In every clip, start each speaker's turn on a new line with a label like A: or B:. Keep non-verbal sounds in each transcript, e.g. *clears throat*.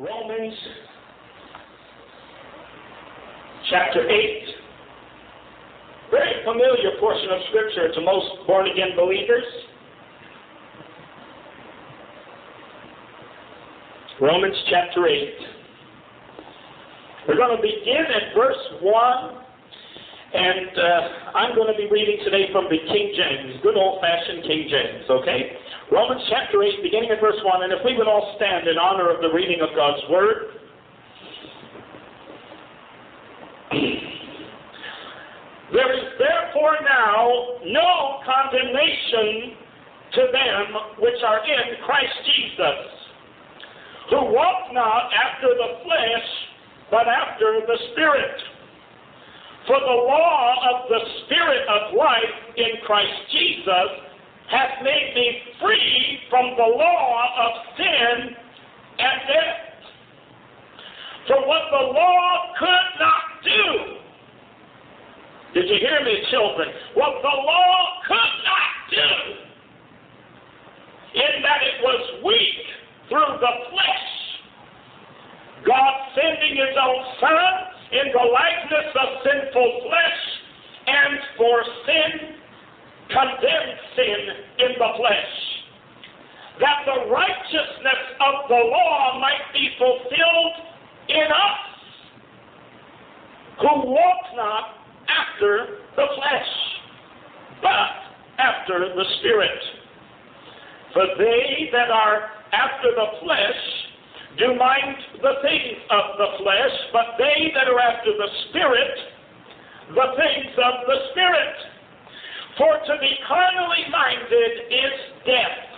A: Romans chapter 8. Very familiar portion of Scripture to most born again believers. Romans chapter 8. We're going to begin at verse 1, and uh, I'm going to be reading today from the King James, good old fashioned King James, okay? Romans chapter 8, beginning at verse 1, and if we would all stand in honor of the reading of God's Word. *clears throat* There is therefore now no condemnation to them which are in Christ Jesus, who walk not after the flesh, but after the Spirit. For the law of the Spirit of life in Christ Jesus hath made me free from the law of sin and death. For what the law could not do, did you hear me, children? What the law could not do, in that it was weak through the flesh, God sending His own Son in the likeness of sinful flesh, and for sin, condemned sin in the flesh, that the righteousness of the law might be fulfilled in us, who walk not after the flesh, but after the Spirit. For they that are after the flesh do mind the things of the flesh, but they that are after the Spirit, the things of the Spirit. For to be carnally minded is death,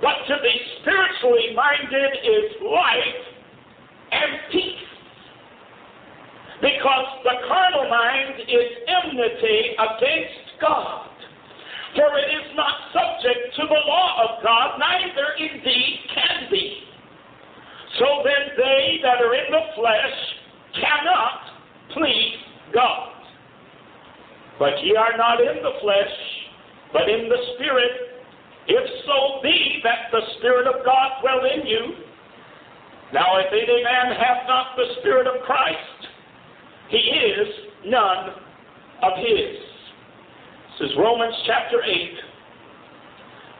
A: but to be spiritually minded is life and peace. Because the carnal mind is enmity against God. For it is not subject to the law of God, neither indeed can be. So then they that are in the flesh cannot please God. But ye are not in the flesh, but in the Spirit, if so be that the Spirit of God dwell in you. Now if any man have not the Spirit of Christ, he is none of his. This is Romans chapter 8,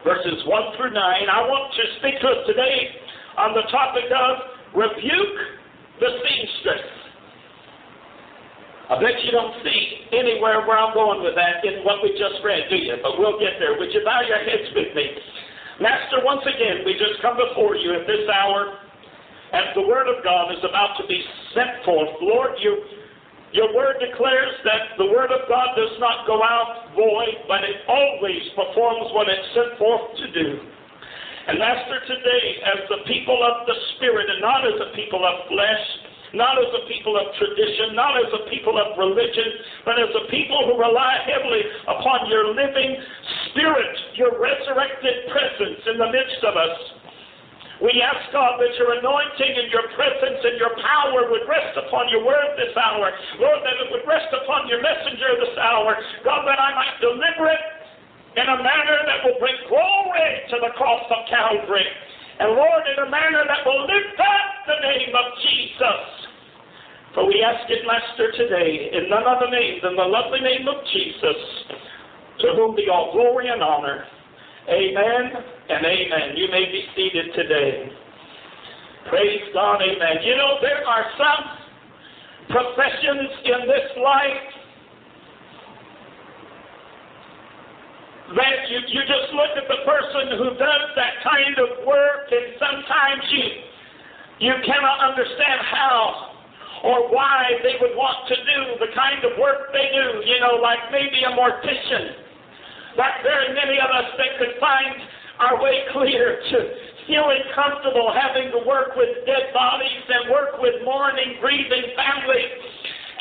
A: verses 1 through 9. I want to speak to us today on the topic of rebuke the seamstress. I bet you don't see anywhere where I'm going with that in what we just read, do you? But we'll get there. Would you bow your heads with me? Master, once again, we just come before you at this hour as the Word of God is about to be sent forth. Lord, you your word declares that the word of God does not go out void, but it always performs what it's sent forth to do. And Master, today, as the people of the Spirit, and not as the people of flesh, not as a people of tradition, not as a people of religion, but as a people who rely heavily upon your living Spirit, your resurrected presence in the midst of us. We ask, God, that your anointing and your presence and your power would rest upon your word this hour. Lord, that it would rest upon your messenger this hour. God, that I might deliver it in a manner that will bring glory to the cross of Calvary. And Lord, in a manner that will lift up the name of Jesus. For we ask it, Master, today in none other name than the lovely name of Jesus, to whom be all glory and honor. Amen and amen. You may be seated today. Praise God, amen. You know, there are some professions in this life that you, you just look at the person who does that kind of work, and sometimes you you cannot understand how or why they would want to do the kind of work they do. You know, like maybe a mortician like very many of us that could find our way clear to feeling comfortable having to work with dead bodies and work with mourning, grieving families.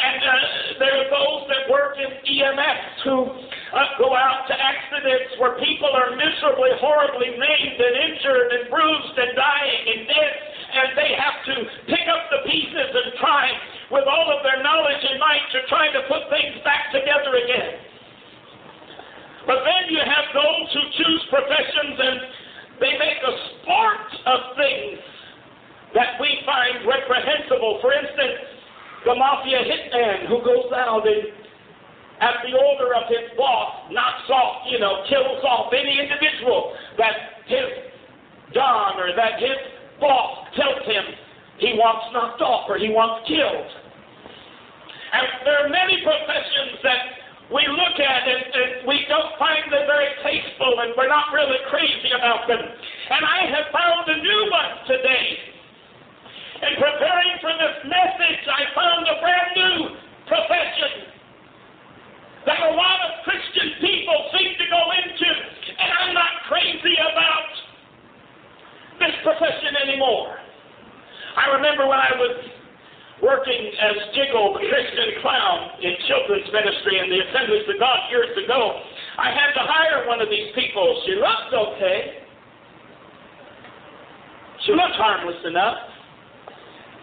A: And uh, there are those that work in EMS who uh, go out to accidents where people are miserably, horribly maimed and injured and bruised and dying and dead, and they have to pick up the pieces and try with all of their knowledge and might to try to put things back together again. But then you have those who choose professions and they make a sport of things that we find reprehensible. For instance, the mafia hitman who goes out and at the order of his boss, knocks off, you know, kills off any individual that his don or that his boss tells him he wants knocked off or he wants killed. And there are many professions that we look at and, and, we don't find them very tasteful and we're not really crazy about them. And I have found a new one today. In preparing for this message, I found a brand new profession that a lot of Christian people seem to go into. And I'm not crazy about this profession anymore. I remember when I was working as Jiggle, the Christian clown, in children's ministry in the Assemblies of God years ago, I had to hire one of these people. She looked okay. She looked harmless enough.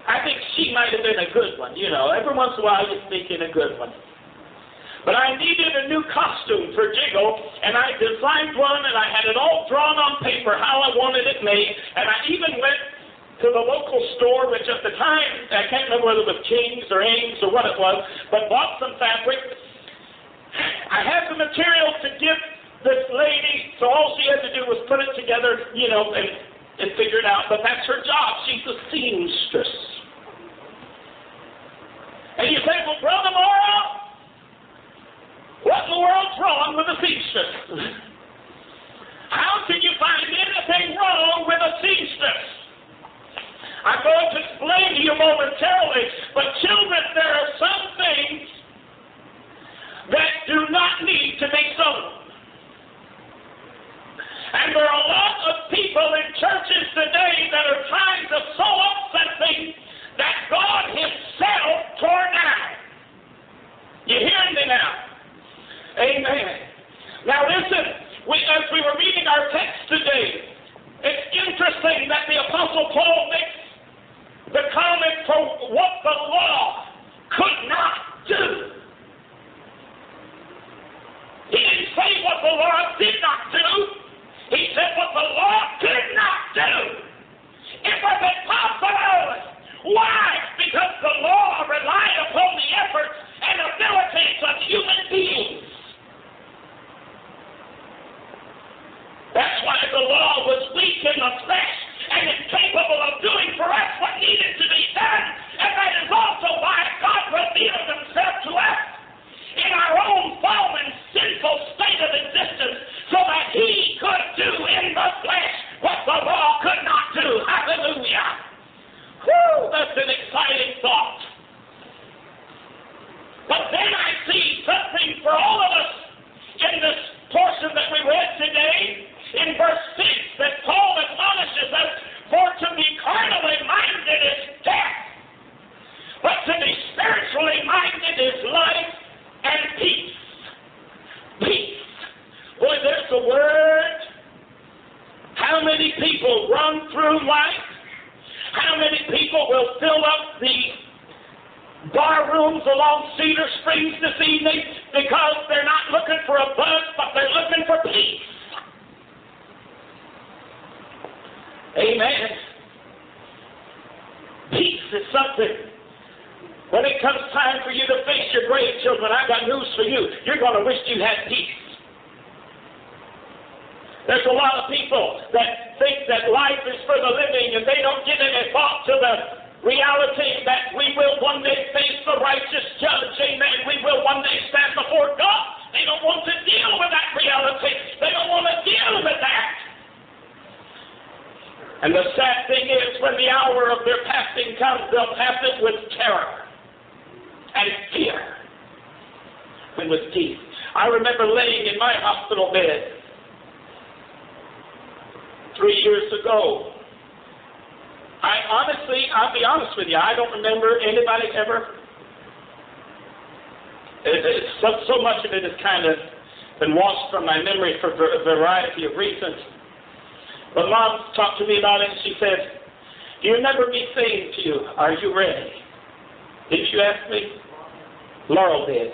A: I think she might have been a good one. You know, every once in a while you sneak in a good one. But I needed a new costume for Jiggle, and I designed one, and I had it all drawn on paper how I wanted it made, and I even went to the local store, which at the time, I can't remember whether it was King's or Ames or what it was, but bought some fabric. I had the material to give this lady, so all she had to do was put it together, you know, and, and figure it out. But that's her job. She's a seamstress. And you say, well, Brother Morrow, what in the world's wrong with a seamstress? *laughs* How can you find anything wrong with a seamstress? I'm going to explain to you momentarily, but children, there are some things that do not need to be sewn. And there are a lot of people in churches today that are trying to sew up something that God Himself tore down. You hearing me now? Amen. Now listen, we, as we were reading our text today, it's interesting that the Apostle Paul what the law could not do. He didn't say what the law did not do. He said what the law did not do. It was impossible. Why? Because the law relied upon the efforts and abilities of human beings. That's why the law was weak in the flesh and incapable of doing for us what needed to be done. And that is also why God revealed himself to us in our own fallen, sinful state of existence so that he could do in the flesh what the law could not do. Hallelujah. Whew, that's an exciting thought. But then I see something for all of us in this portion that we read today in verse 6 that Paul admonishes us for to be carnally minded is death, but to be spiritually minded is life and peace. Peace. Boy, there's a word. How many people run through life? How many people will fill up the bar rooms along Cedar Springs this evening because they're not looking for a buzz, but they're looking for peace? Amen. Peace is something. When it comes time for you to face your grave, children, I've got news for you. You're going to wish you had peace. There's a lot of people that think that life is for the living and they don't give any thought to the reality that we will one day face the righteous judge. Amen. We will one day stand before God. They don't want to deal with that reality. They don't want to deal with that. And the sad thing is, when the hour of their passing comes, they'll pass it with terror and fear and with teeth. I remember laying in my hospital bed three years ago. I honestly, I'll be honest with you, I don't remember anybody ever. It, it, so, so much of it has kind of been washed from my memory for a variety of reasons. But mom talked to me about it and she said, Do you remember me saying to you, Are you ready? Didn't you ask me? Laurel did.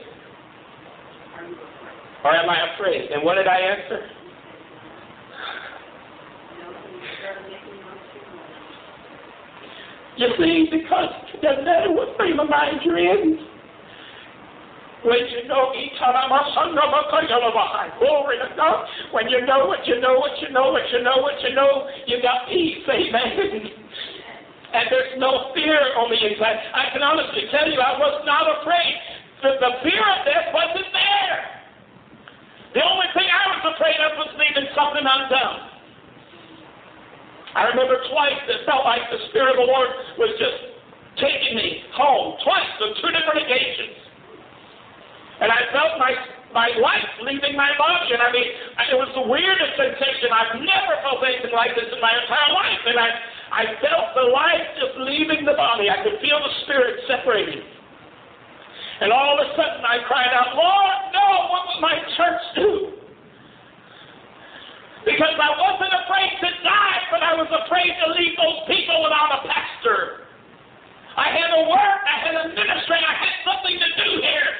A: Or am I afraid? And what did I answer? You see, because it doesn't matter what frame of mind you're in. When you know glory to God. When you know what you know, what you know, what you know, what you know, you got peace, amen. And there's no fear on the inside. I can honestly tell you, I was not afraid. The, the fear of death wasn't there. The only thing I was afraid of was leaving something undone. I remember twice it felt like the Spirit of the Lord was just taking me home, twice on two different occasions. And I felt my my life leaving my body. And I mean, it was the weirdest sensation. I've never felt anything like this in my entire life. And I, I felt the life just leaving the body. I could feel the spirit separating. And all of a sudden I cried out, Lord, no, what will my church do? Because I wasn't afraid to die, but I was afraid to leave those people without a pastor. I had a work, I had a ministry, I had something to do here.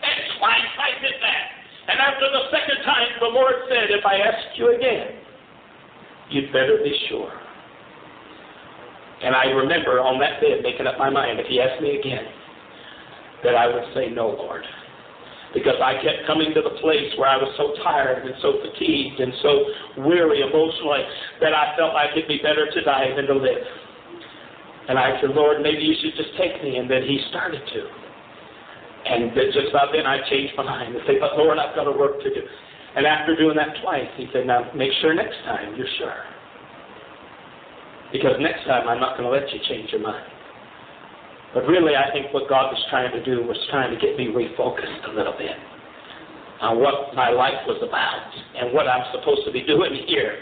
A: And twice I did that. And after the second time, the Lord said, If I ask you again, you'd better be sure. And I remember on that day making up my mind, if he asked me again, that I would say, No, Lord because I kept coming to the place where I was so tired and so fatigued and so weary emotionally that I felt like it'd be better to die than to live. And I said, Lord, maybe you should just take me. And then he started to. And just about then I changed my mind and said, but Lord, I've got a work to do. And after doing that twice, he said, now make sure next time you're sure. Because next time I'm not going to let you change your mind. But really, I think what God was trying to do was trying to get me refocused a little bit on what my life was about and what I'm supposed to be doing here.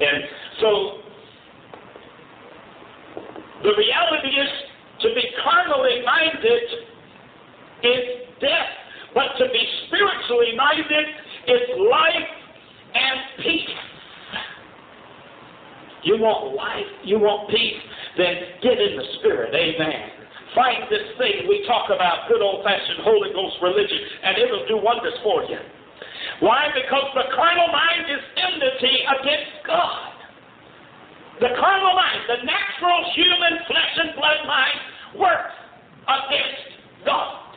A: And so, the reality is to be carnally minded is death, but to be spiritually minded is life and peace. You want life, you want peace, then get in the Spirit. Amen. This thing we talk about, good old fashioned Holy Ghost religion, and it'll do wonders for you. Why? Because the carnal mind is enmity against God. The carnal mind, the natural human flesh and blood mind, works against God.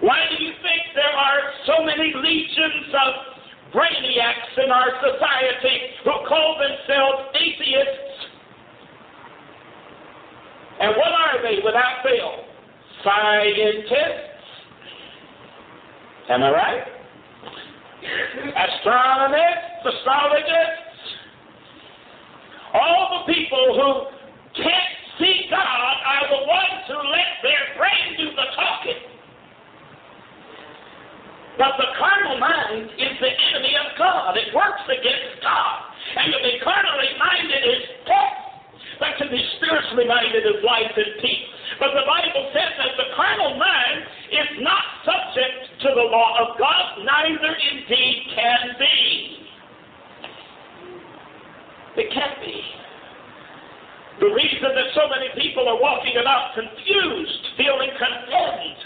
A: Why do you think there are so many legions of brainiacs in our society who call themselves atheists and what are they without fail? Scientists. Am I right? Astronomers, astrologists. All the people who can't see God are the ones who let their brain do the talking. But the carnal mind is the enemy of God. It works against God. And to be carnally minded is death. But to be spiritually minded is life and peace. But the Bible says that the carnal mind is not subject to the law of God, neither indeed can be. It can't be. The reason that so many people are walking about confused, feeling condemned,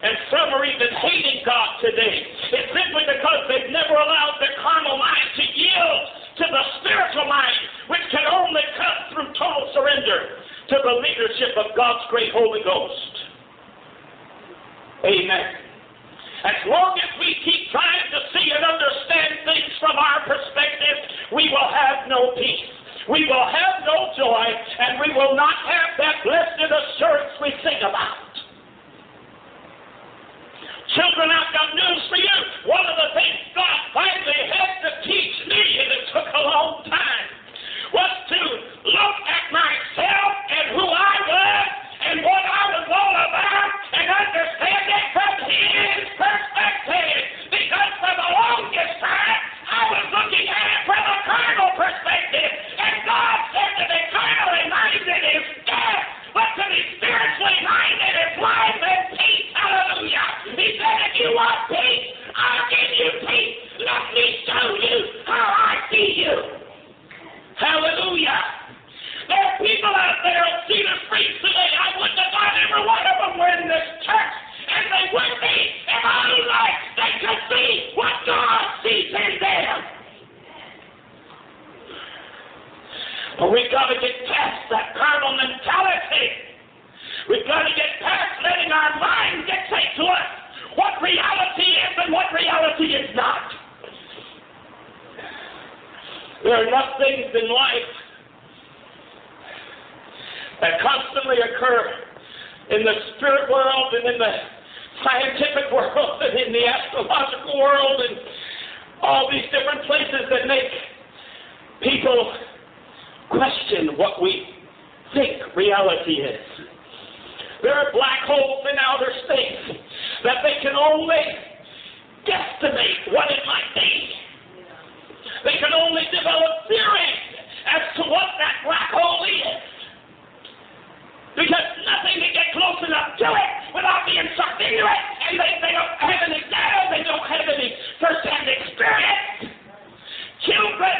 A: and some are even hating God today is simply because they've never allowed their carnal mind to yield to the spiritual mind, which can only come through total surrender to the leadership of God's great Holy Ghost. Amen. As long as we keep trying to see and understand things from our perspective, we will have no peace. We will have no joy, and we will not have all these different places that make people question what we think reality is. There are black holes in outer space that they can only guesstimate what it might be. They can only develop theories as to what that black hole is. Because nothing can get close enough to it without being sucked into it. And they, they don't have any data, they don't have any first-hand experience. Children,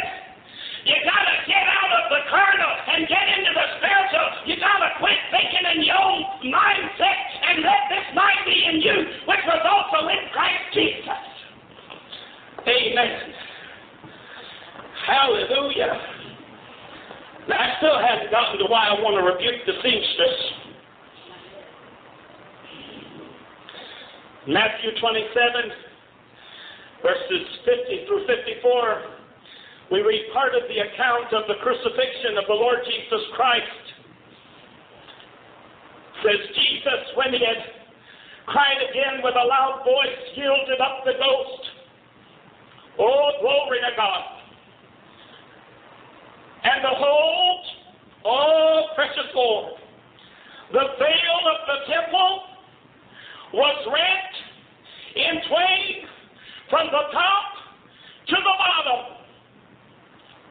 A: you gotta get out of the carnal and get into the spiritual. You gotta quit thinking in your own mindset and let this mind be in you, which was also in Christ Jesus. Amen. Hallelujah. Now, I still haven't gotten to why I want to rebuke the seamstress. Matthew 27, verses 50 through 54, we read part of the account of the crucifixion of the Lord Jesus Christ. It says, Jesus, when he had cried again with a loud voice, yielded up the ghost. Oh, glory to God. And behold, oh precious Lord, the veil of the temple was rent in twain from the top to the bottom.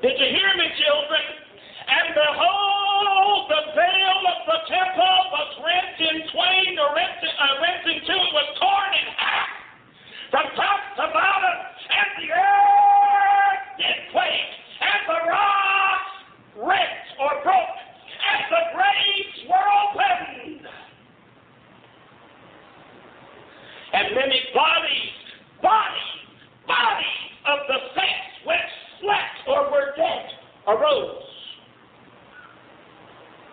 A: Did you hear me, children? And behold, the veil of the temple was rent in twain, or rent, uh, rent in two, was torn in half from top to bottom, and the earth did quake, and the rocks rent or broke, and the graves were opened. And many bodies, bodies, bodies of the saints which slept or were dead arose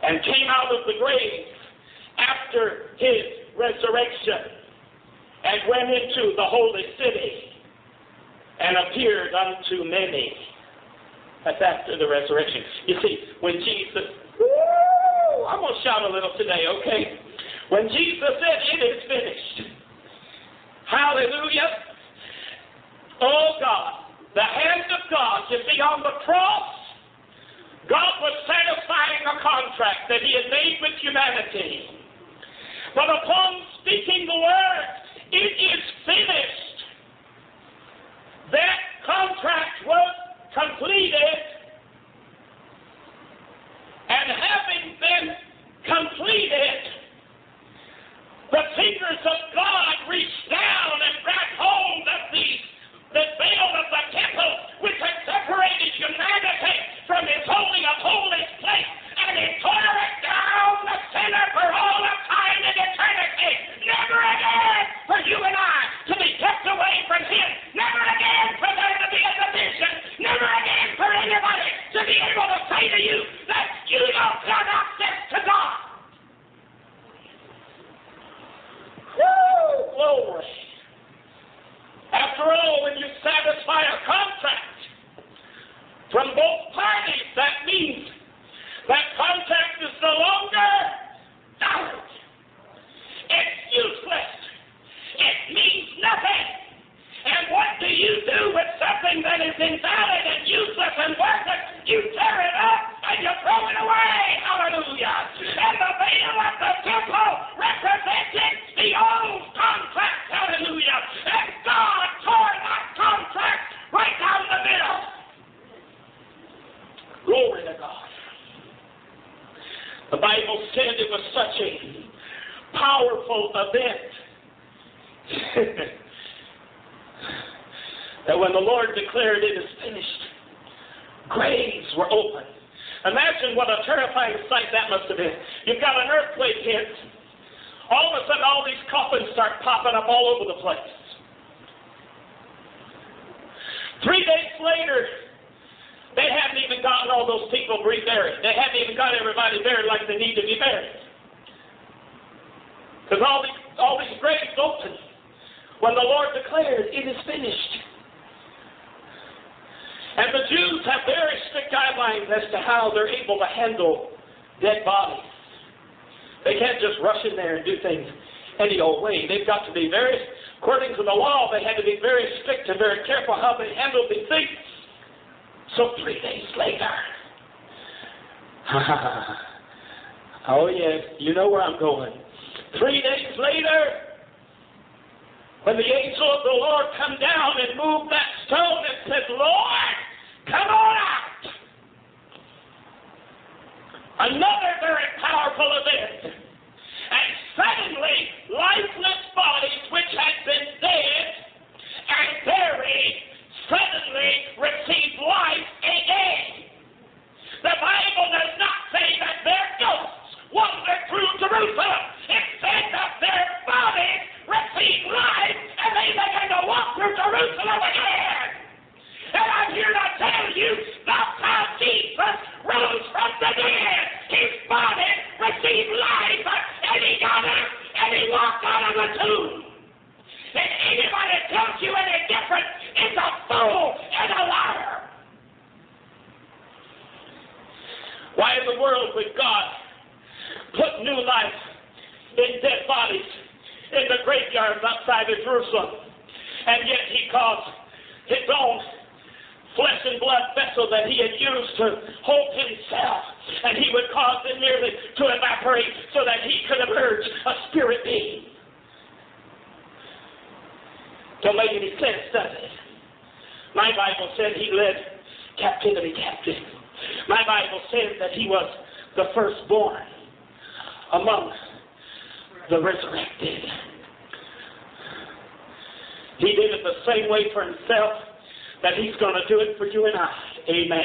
A: and came out of the grave after his resurrection and went into the holy city and appeared unto many. That's after the resurrection. You see, when Jesus, woo, I'm going to shout a little today, okay? When Jesus said, It is finished. Hallelujah. Oh God, the hand of God, you see, on the cross, God was satisfying a contract that He had made with humanity. But upon speaking the word, it is finished. That contract was completed. Declared it is finished, graves were opened. Imagine what a terrifying sight that must have been. You've got an earthquake hit. All of a sudden, all these coffins start popping up all over the place. Three days later, they hadn't even gotten all those people reburied. They hadn't even got everybody buried like they need to be buried. Because all these, all these graves opened when the Lord declared, It is finished. And the Jews have very strict guidelines as to how they're able to handle dead bodies. They can't just rush in there and do things any old way. They've got to be very, according to the law, they had to be very strict and very careful how they handled these things. So three days later, *laughs* oh yes, you know where I'm going. Three days later, when the angel of the Lord come down and moved that stone and said, Lord, come on out. Another very powerful event. And suddenly, lifeless bodies which had been dead and buried suddenly received life again. The Bible does not say that their ghosts wandered through Jerusalem. It said that their bodies received life and they began to walk through Jerusalem again. And I'm here to tell you that's how Jesus rose from the dead. His body received life and he got up and he walked out of the tomb. And anybody tells you any different is a fool and a liar. Why in the world would God put new life in dead bodies in the graveyards outside of Jerusalem? And yet he caused his own flesh and blood vessel that he had used to hold himself, and he would cause it nearly to evaporate so that he could emerge a spirit being. Don't make any sense, does it? My Bible said he led captivity captive. My Bible says that he was the firstborn among the resurrected. He did it the same way for himself that he's going to do it for you and I. Amen.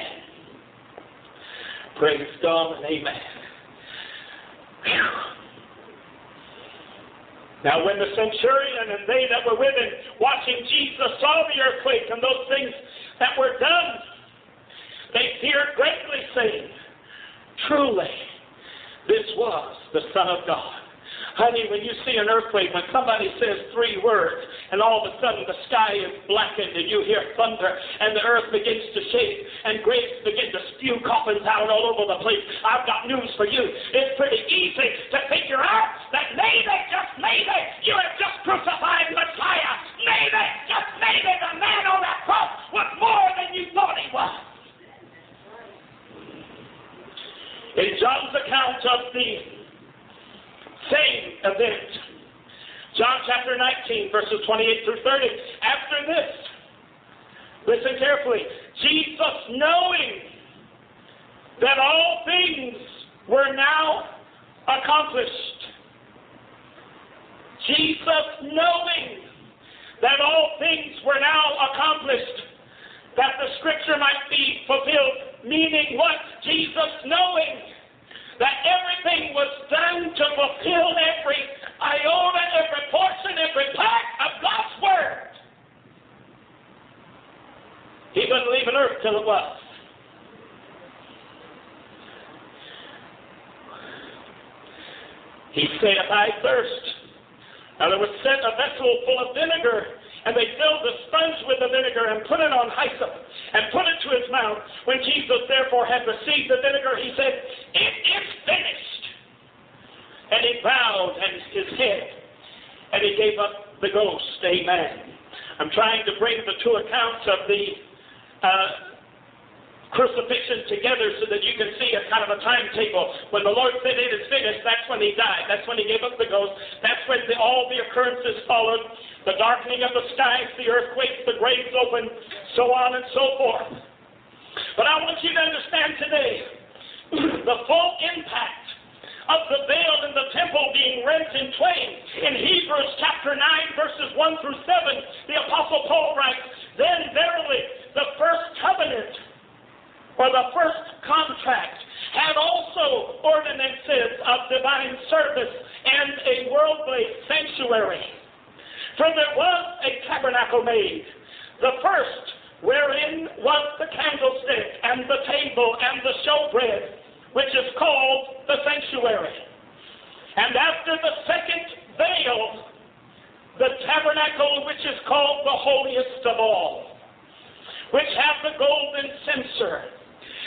A: Praise God and amen. Whew. Now, when the centurion and they that were with him watching Jesus saw the earthquake and those things that were done, they feared greatly, saying, Truly, this was the Son of God. Honey, when you see an earthquake, when somebody says three words, and all of a sudden the sky is blackened and you hear thunder, and the earth begins to shake, and graves begin to spew coffins out all over the place, I've got news for you. It's pretty easy to figure out that maybe, just maybe, you have just crucified Messiah. Maybe, just maybe, the man on that cross was more than you thought he was. In John's account of the same event. John chapter 19, verses 28 through 30. After this, listen carefully. Jesus, knowing that all things were now accomplished, Jesus, knowing that all things were now accomplished, that the scripture might be fulfilled, meaning what? Jesus, knowing that everything was done to fulfill every iota, every portion, every part of God's Word. He wouldn't leave an earth till it was. He said, I thirst. Now there was set a vessel full of vinegar and they filled the sponge with the vinegar and put it on hyssop and put it to his mouth. When Jesus therefore had received the vinegar, he said. And he bowed and his head and he gave up the ghost. Amen. I'm trying to bring the two accounts of the uh, crucifixion together so that you can see a kind of a timetable. When the Lord said it is finished, that's when he died. That's when he gave up the ghost. That's when the, all the occurrences followed. The darkening of the skies, the earthquakes, the graves open, so on and so forth. But I want you to understand today *clears throat* the full impact of the veil in the temple being rent in twain. In Hebrews chapter 9, verses 1 through 7, the Apostle Paul writes, Then verily the first covenant for the first contract had also ordinances of divine service and a worldly sanctuary. For there was a tabernacle made, the first wherein was the candlestick and the table and the showbread, which is called the sanctuary. And after the second veil, the tabernacle which is called the holiest of all, which hath the golden censer,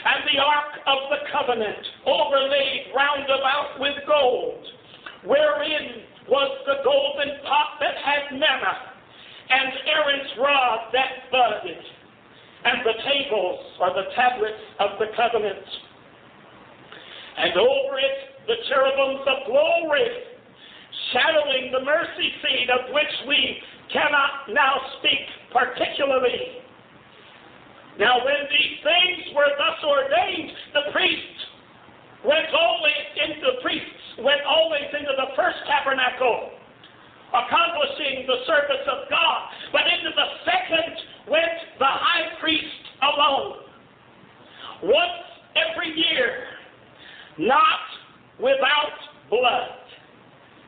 A: and the ark of the covenant overlaid round about with gold, wherein was the golden pot that had manna, and Aaron's rod that budded, and the tables or the tablets of the covenant. And over it the cherubims of glory, shadowing the mercy seat of which we cannot now speak particularly. Now, when these things were thus ordained, the priests went always into the priests went always into the first tabernacle, accomplishing the service of God. But into the second went the high priest alone, once every year, not without blood,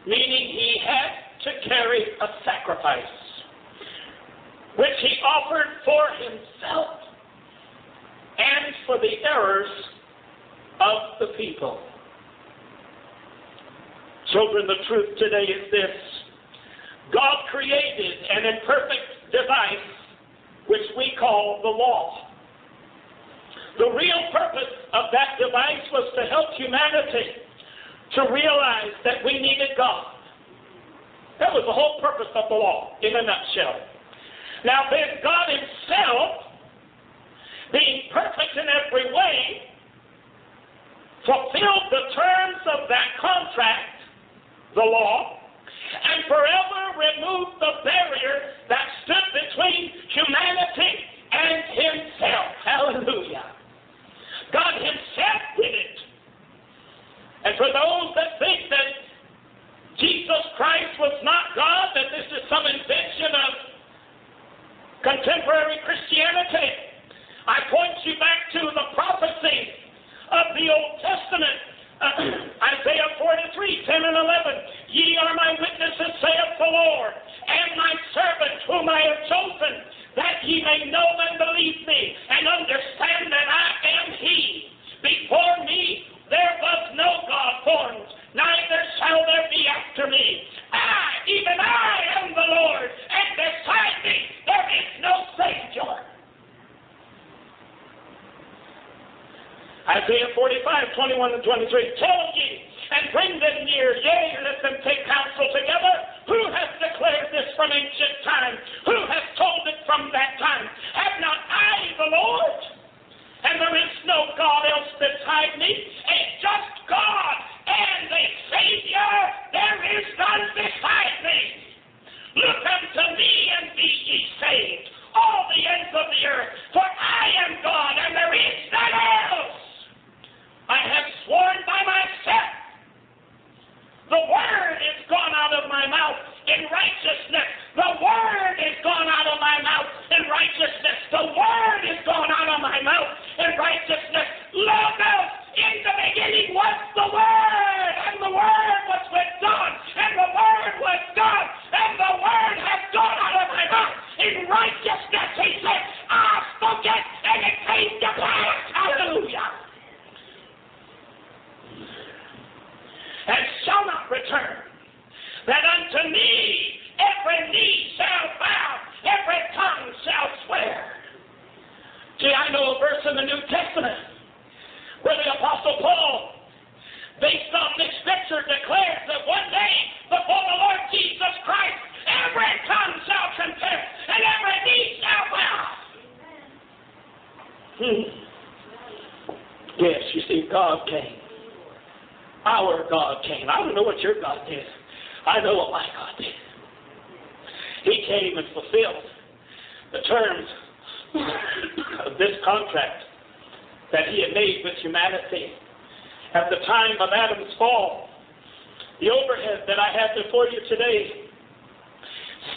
A: meaning he had to carry a sacrifice, which he offered for himself and for the errors of the people. Children, the truth today is this God created an imperfect device which we call the law. The real purpose of that device was to help humanity to realize that we needed God. That was the whole purpose of the law, in a nutshell. Now, then, God Himself being perfect in every way, fulfilled the terms of that contract, the law,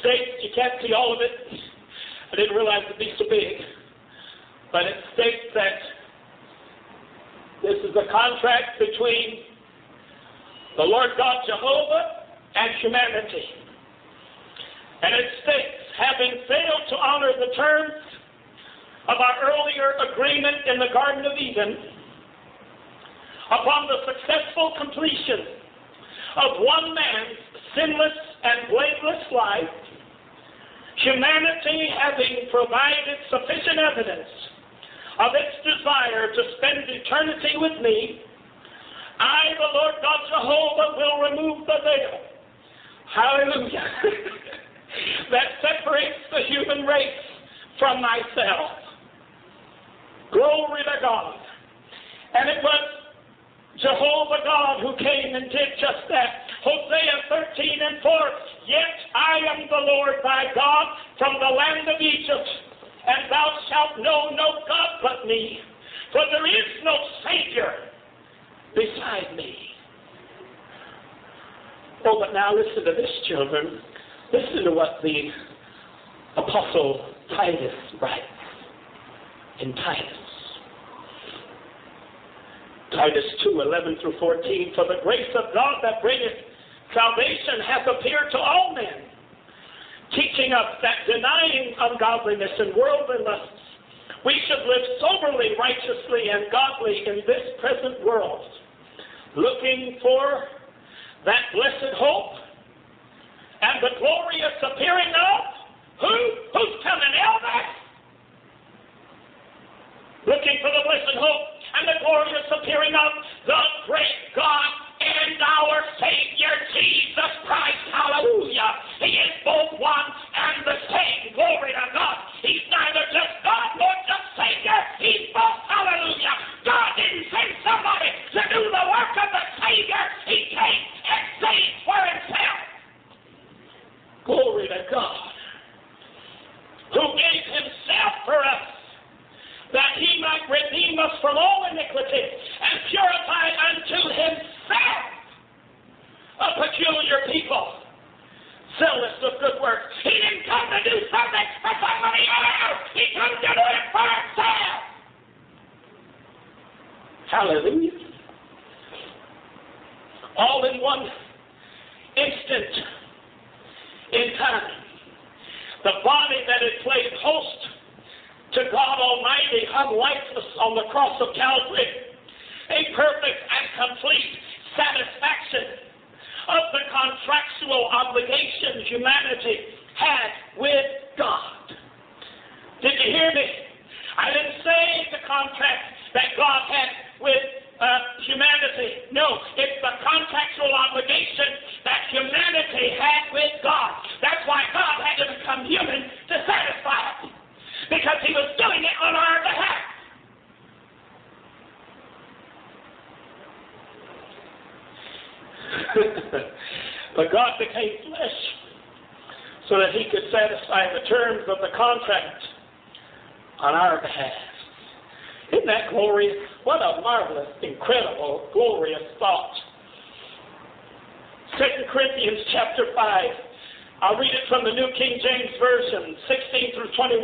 A: states, you can't see all of it. I didn't realize it'd be so big. But it states that this is a contract between the Lord God Jehovah and humanity. And it states, having failed to honor the terms of our earlier agreement in the Garden of Eden, upon the successful completion of one man's sinless and blameless life, humanity having provided sufficient evidence of its desire to spend eternity with me, I, the Lord God Jehovah, will remove the veil. Hallelujah. *laughs* that separates the human race from myself. Glory to God. And it was Jehovah God who came and did just that. Hosea 13 and 4. Yet I am the Lord thy God from the land of Egypt, and thou shalt know no God but me, for there is no Savior beside me. Oh, but now listen to this, children. Listen to what the Apostle Titus writes in Titus. Titus 2, 11 through 14. For the grace of God that bringeth salvation hath appeared to all men, teaching us that denying ungodliness and worldly lusts, we should live soberly, righteously, and godly in this present world, looking for that blessed hope and the glorious appearing of who? Who's coming, Elvis? Looking for the blessed hope and the glorious appearing of the great God and our Savior Jesus Christ. Hallelujah. He is both one and the same. Glory to God. He's neither just God nor just Savior. He's both. Hallelujah. God didn't send somebody to do the work of the Savior. He came and saved for himself. Glory to God. Who gave himself for us that he might redeem us from all iniquity and purify unto himself a peculiar people, zealous of good works. He didn't come to do something for somebody else. He came to do it for himself. Hallelujah. All in one instant in time. The body that had played host to God Almighty hung lifeless on the cross of Calvary. A perfect and complete satisfaction of the contractual obligations humanity had with God. Did you hear me? I didn't say the contract that God had with uh, humanity. No, it's the contractual obligation that humanity had with God. That's why God had to become human to satisfy it because he was doing it on our behalf. *laughs* but God became flesh so that he could satisfy the terms of the contract on our behalf. Isn't that glorious? What a marvelous, incredible, glorious thought. 2 Corinthians chapter 5 I'll read it from the New King James Version, 16 through 21.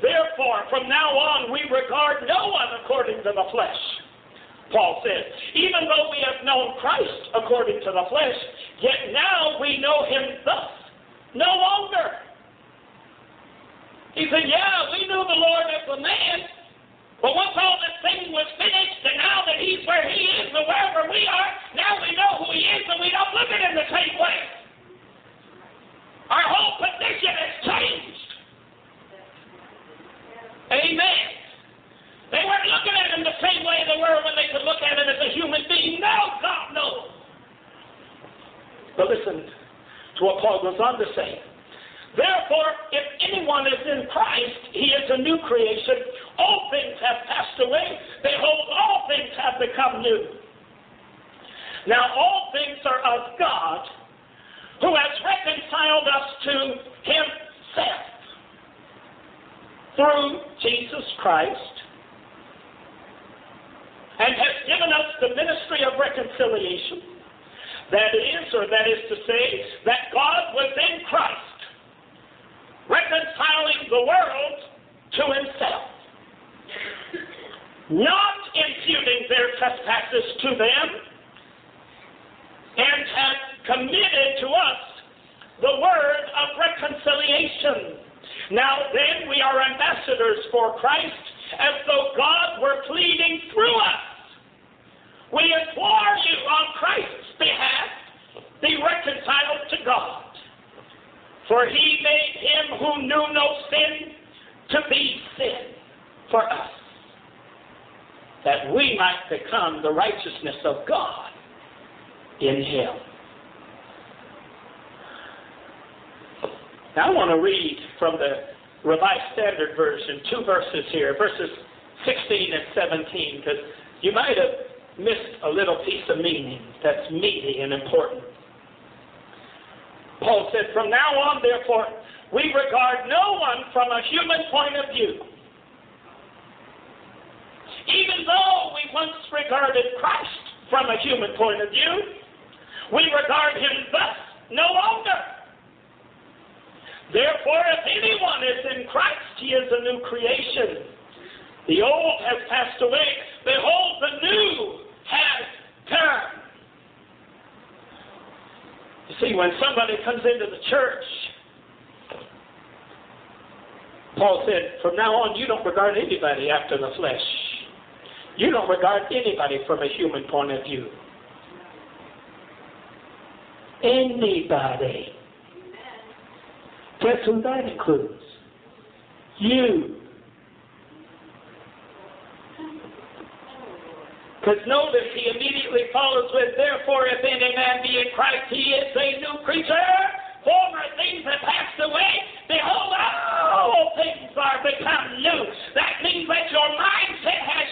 A: Therefore, from now on, we regard no one according to the flesh. Paul says, even though we have known Christ according to the flesh, yet now we know him thus, no longer. He said, yeah, we knew the Lord as a man, but once all this thing was finished, and now that he's where he is and wherever we are, now we know who he is and we don't look at him the same way. Our whole position has changed. Amen. They weren't looking at him the same way they were when they could look at him as a human being. No, God, no. But listen to what Paul goes on to say. Therefore, if anyone is in Christ, he is a new creation. All things have passed away. Behold, all things have become new. Now, all things are of God who has reconciled us to himself through Jesus Christ and has given us the ministry of reconciliation. That is, or that is to say, that God was in Christ, reconciling the world to himself, not imputing their trespasses to them, and has committed to us the word of reconciliation. Now then, we are ambassadors for Christ, as though God were pleading through us. We implore you on Christ's behalf, be reconciled to God. For he made him who knew no sin to be sin for us, that we might become the righteousness of God in him. Now I want to read from the Revised Standard Version two verses here, verses 16 and 17, because you might have missed a little piece of meaning that's meaty and important. Paul said, From now on, therefore, we regard no one from a human point of view. Even though we once regarded Christ from a human point of view, we regard him thus no longer. Therefore, if anyone is in Christ, he is a new creation. The old has passed away. Behold, the new has come. You see, when somebody comes into the church, Paul said, from now on, you don't regard anybody after the flesh. You don't regard anybody from a human point of view. Anybody. Guess who that includes? You. Because notice he immediately follows with, Therefore, if any man be in Christ, he is a new creature. Former things have passed away. Behold, all things are become new. That means that your mindset has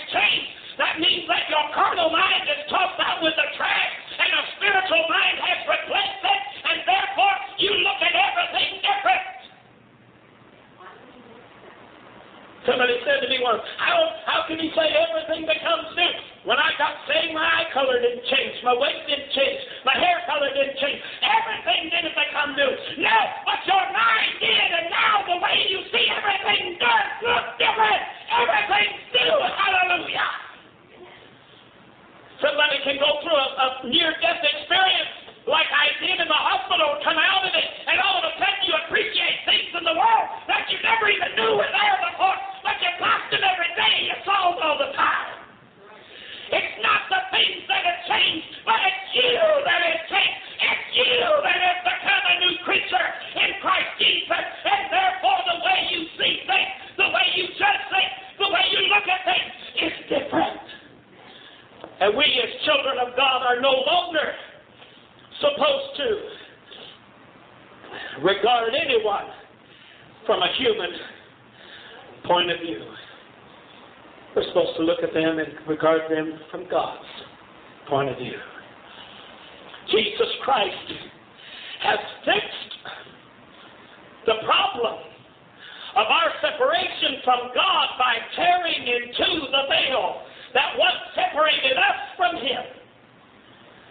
A: of our separation from God by tearing into the veil that once separated us from Him.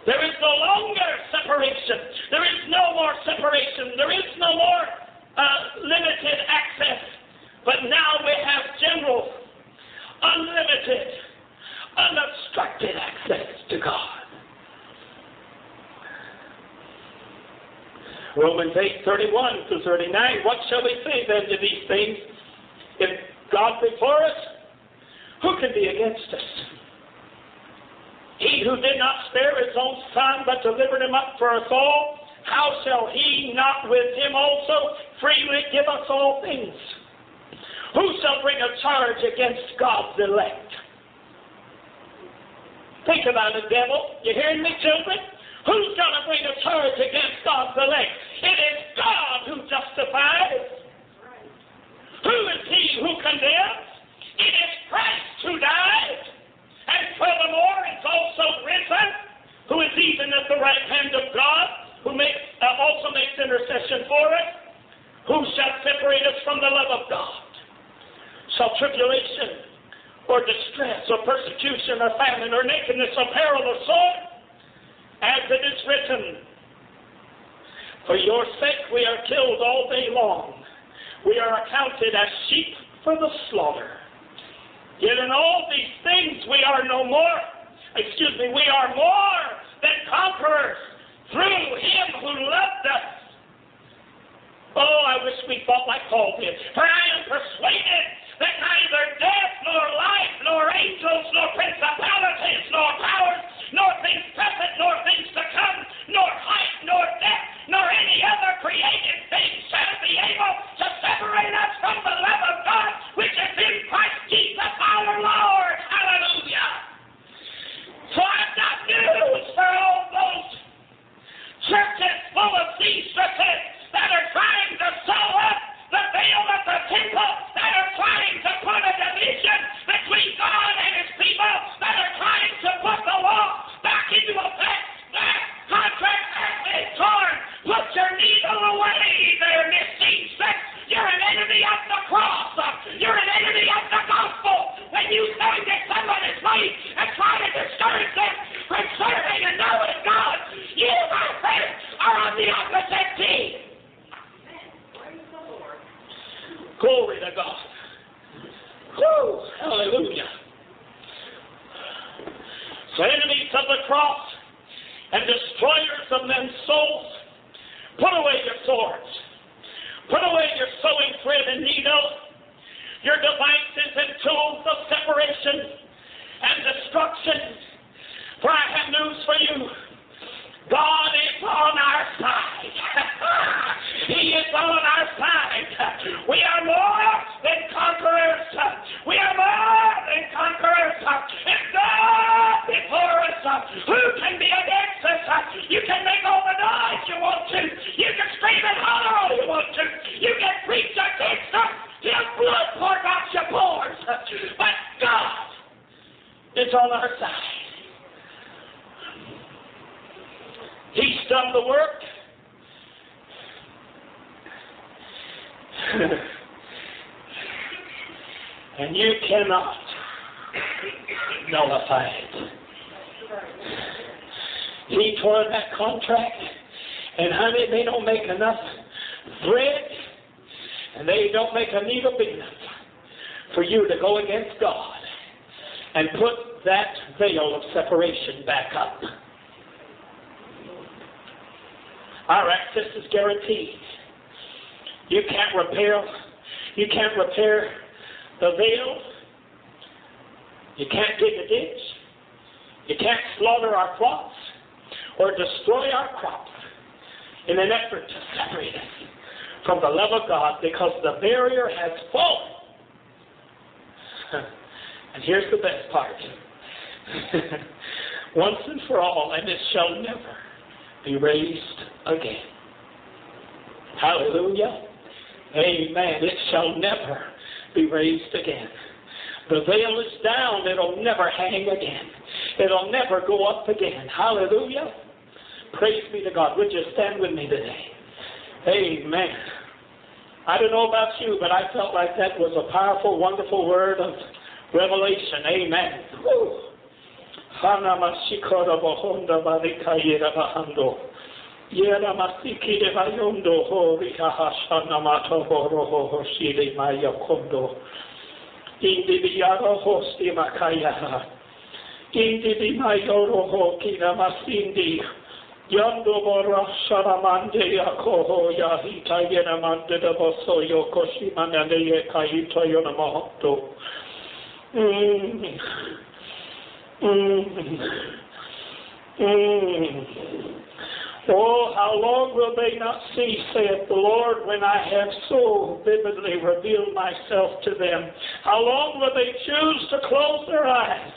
A: There is no longer separation. There is no more separation. There is no more uh, limited access. But now we have general unlimited, unobstructed access to God. Romans 8, 31 to 39. What shall we say then to these things? If God before us, who can be against us? He who did not spare his own son, but delivered him up for us all, how shall he not with him also freely give us all things? Who shall bring a charge against God's elect? Think about it, devil. You hearing me, children? Who's going to bring a charge against God's elect? It is God who justifies. Who is he who condemns? It is Christ who died. And furthermore, it's also risen, who is even at the right hand of God, who makes, uh, also makes intercession for us. Who shall separate us from the love of God? shall tribulation or distress or persecution or famine or nakedness or peril or sword, as it is written, For your sake we are killed all day long. We are accounted as sheep for the slaughter. Yet in all these things we are no more, excuse me, we are more than conquerors through him who loved us. Oh, I wish we fought like Paul did. For I am persuaded that neither death, nor life, nor angels, nor principalities, nor powers, nor things present, nor things to come, nor height, nor depth, nor any other created thing shall be able to separate us from the love of God which is in Christ Jesus our Lord. Hallelujah. So I've got news for all those churches full of seamstresses that are trying to sew up the veil of the temple, that are trying to put a division between God and His people, that are trying to put the law Put your needle away there, Miss Seamstress. You're an enemy of the cross. You're an enemy of the gospel. When you stand at somebody's way and try to discourage them from serving and knowing God, you, my friend, are on the opposite team. Glory to God. Woo! Hallelujah. So enemies of the cross and destroyers of men's souls, put away your swords. Put away your sewing thread and needle, your devices and tools of separation and destruction. For I have news for you. God is on our side. *laughs* he is on our side. We are more than conquerors. We are more than conquerors. If God before us, who can be against You can make all the noise you want to. You can scream and holler all you want to. You can preach against us till blood pours out your pores. But God is on our side. He's done the work. *laughs* and you cannot nullify it. He tore that contract, and honey, they don't make enough thread, and they don't make a needle big enough for you to go against God and put that veil of separation back up. Our access is guaranteed. You can't repair, you can't repair the veil. You can't dig a ditch. You can't slaughter our flocks or destroy our crops in an effort to separate us from the love of God because the barrier has fallen. *laughs* And here's the best part. *laughs* Once and for all, and it shall never be raised again. Hallelujah. Amen. It shall never be raised again. The veil is down. It'll never hang again. It'll never go up again. Hallelujah. Praise be to God. Would you stand with me today? Amen. I don't know about you, but I felt like that was a powerful, wonderful word of revelation. Amen. Woo. Yando. Mm. Mm. Oh, how long will they not see, saith the Lord, when I have so vividly revealed myself to them? How long will they choose to close their eyes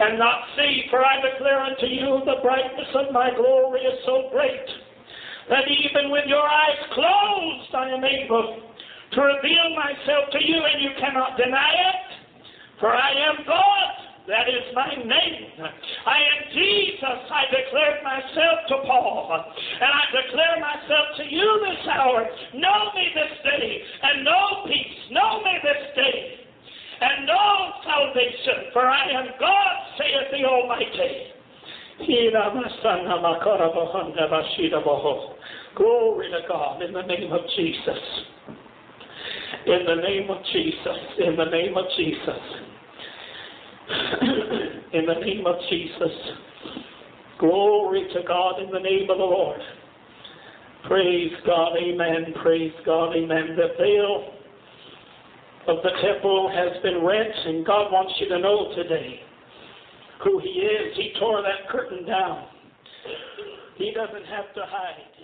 A: and not see? For I declare unto you the brightness of my glory is so great that even with your eyes closed I am able to reveal myself to you and you cannot deny it. For I am God. That is my name. I am Jesus. I declared myself to Paul. And I declare myself to you this hour. Know me this day, and know peace. Know me this day, and all salvation. For I am God, saith the Almighty. Glory to God in the name of Jesus. In the name of Jesus. In the name of Jesus. *clears throat* in the name of Jesus. Glory to God in the name of the Lord. Praise God, amen. Praise God, amen. The veil of the temple has been rent, and God wants you to know today who He is. He tore that curtain down. He doesn't have to hide.